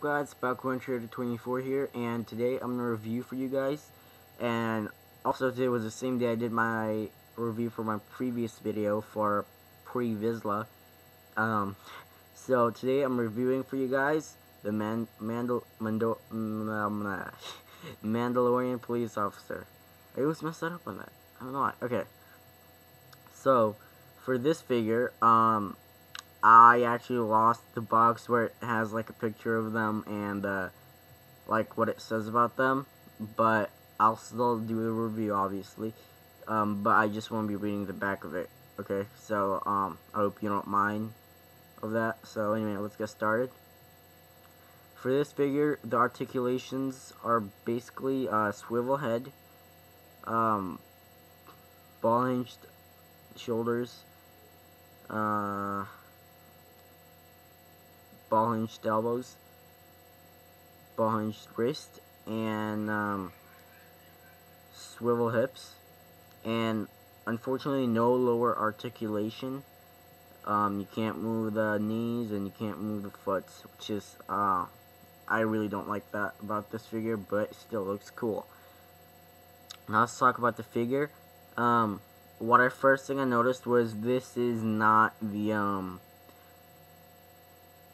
guys, Bakugan Trader 24 here, and today I'm gonna review for you guys. And also today was the same day I did my review for my previous video for Pre-Vizsla. Um, so today I'm reviewing for you guys the Man Mandal um, Mandalorian police officer. I always mess that up on that. I don't know why. Okay. So for this figure, um, I actually lost the box where it has like a picture of them and uh, like what it says about them, but I'll still do the review obviously. Um, but I just won't be reading the back of it. Okay, so um, I hope you don't mind of that. So anyway, let's get started. For this figure, the articulations are basically uh, swivel head, um, ball hinged shoulders, uh, ball hinged elbows, ball hinged wrist, and um, swivel hips, and unfortunately no lower articulation. Um, you can't move the knees and you can't move the foot, which is, uh, I really don't like that about this figure, but still looks cool. Now let's talk about the figure. Um, what I first thing I noticed was this is not the, um,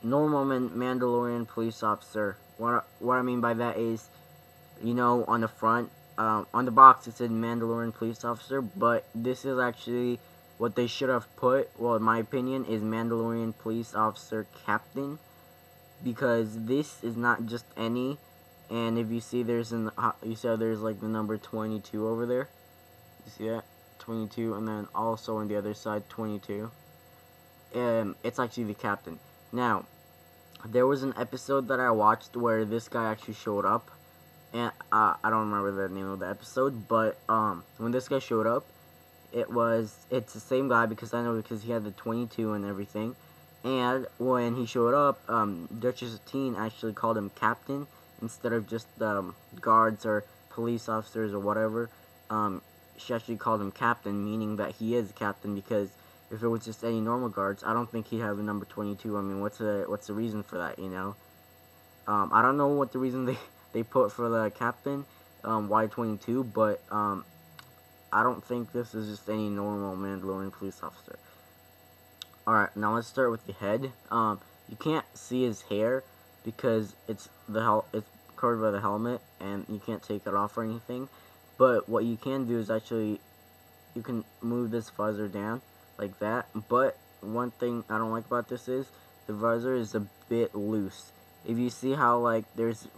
normal Man Mandalorian police officer. What what I mean by that is, you know, on the front, um, on the box it said Mandalorian police officer, but this is actually what they should have put. Well, in my opinion, is Mandalorian police officer captain, because this is not just any. And if you see, there's an uh, you see there's like the number 22 over there. You see that 22, and then also on the other side 22. Um, it's actually the captain. Now, there was an episode that I watched where this guy actually showed up, and uh, I don't remember the name of the episode, but um, when this guy showed up, it was it's the same guy because I know because he had the 22 and everything, and when he showed up, um, Duchess Satine actually called him Captain instead of just um, guards or police officers or whatever. Um, she actually called him Captain, meaning that he is Captain because if it was just any normal guards, I don't think he'd have a number 22. I mean, what's the what's the reason for that, you know? Um, I don't know what the reason they, they put for the captain, um, Y22, but um, I don't think this is just any normal Mandalorian police officer. Alright, now let's start with the head. Um, you can't see his hair because it's the hel it's covered by the helmet, and you can't take it off or anything. But what you can do is actually, you can move this visor down like that. But one thing I don't like about this is the visor is a bit loose. If you see how like there's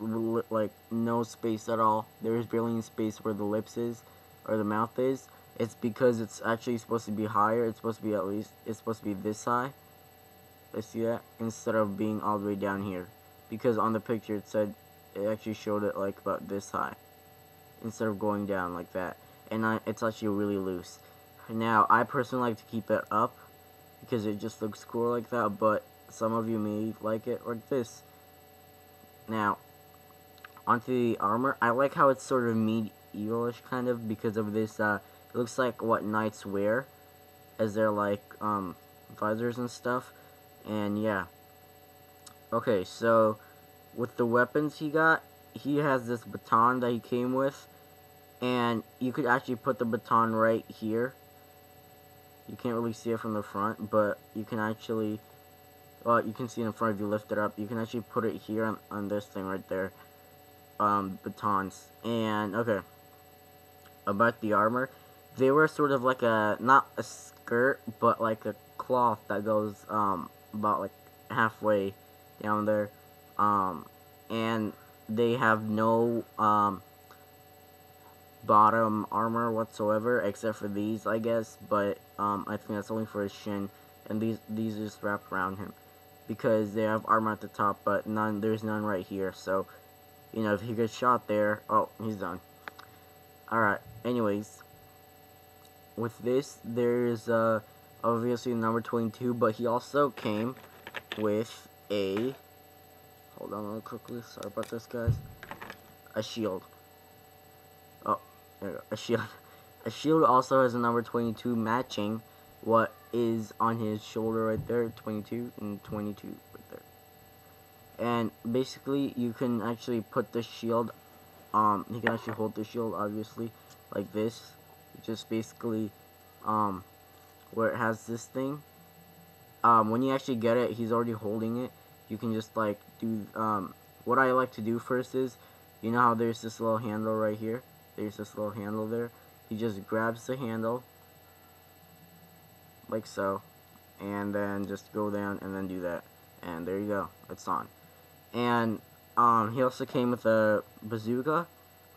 like no space at all, there's barely any space where the lips is or the mouth is. It's because it's actually supposed to be higher. It's supposed to be at least it's supposed to be this high. Let's see that instead of being all the way down here, because on the picture it said it actually showed it like about this high instead of going down like that, and I, it's actually really loose. Now, I personally like to keep it up because it just looks cool like that, but some of you may like it like this. Now, onto the armor. I like how it's sort of medievalish kind of because of this, uh, it looks like what knights wear as their, like, um, visors and stuff. And, yeah. Okay, so, with the weapons he got, he has this baton that he came with, and you could actually put the baton right here you can't really see it from the front, but you can actually, well, you can see it in front if you lift it up. You can actually put it here on, on this thing right there, um, batons. And, okay, about the armor, they were sort of like a, not a skirt, but like a cloth that goes, um, about like halfway down there, um, and they have no, um, bottom armor whatsoever, except for these, I guess, but um, I think that's only for his shin, and these these just wrap around him, because they have armor at the top, but none there's none right here, so, you know, if he gets shot there, oh, he's done. Alright, anyways, with this, there's, uh, obviously number 22, but he also came with a, hold on real quickly, sorry about this, guys, a shield. A shield. A shield also has a number 22 matching what is on his shoulder right there. 22 and 22 right there. and basically you can actually put the shield um he can actually hold the shield obviously like this just basically um where it has this thing um when you actually get it he's already holding it you can just like do um what I like to do first is you know how there's this little handle right here there's this little handle there. He just grabs the handle like so and then just go down and then do that. And there you go. It's on. And um, he also came with a bazooka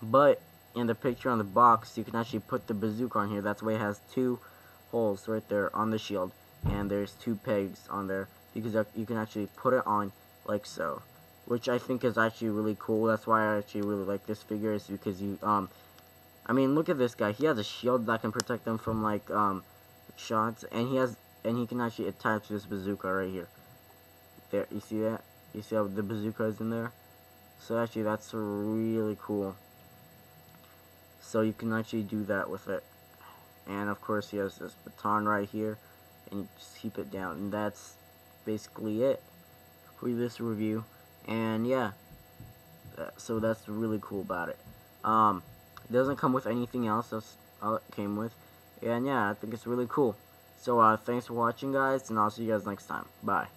but in the picture on the box you can actually put the bazooka on here. That's why it has two holes right there on the shield and there's two pegs on there. Because you can actually put it on like so which I think is actually really cool. That's why I actually really like this figure is because you um I mean look at this guy. He has a shield that can protect them from like um shots and he has and he can actually attach this bazooka right here. There you see that? You see how the bazooka is in there? So actually that's really cool. So you can actually do that with it. And of course he has this baton right here and you just keep it down. And that's basically it for this review. And yeah. So that's really cool about it. Um it doesn't come with anything else that's all it came with. And yeah I think it's really cool. So uh thanks for watching guys and I'll see you guys next time. Bye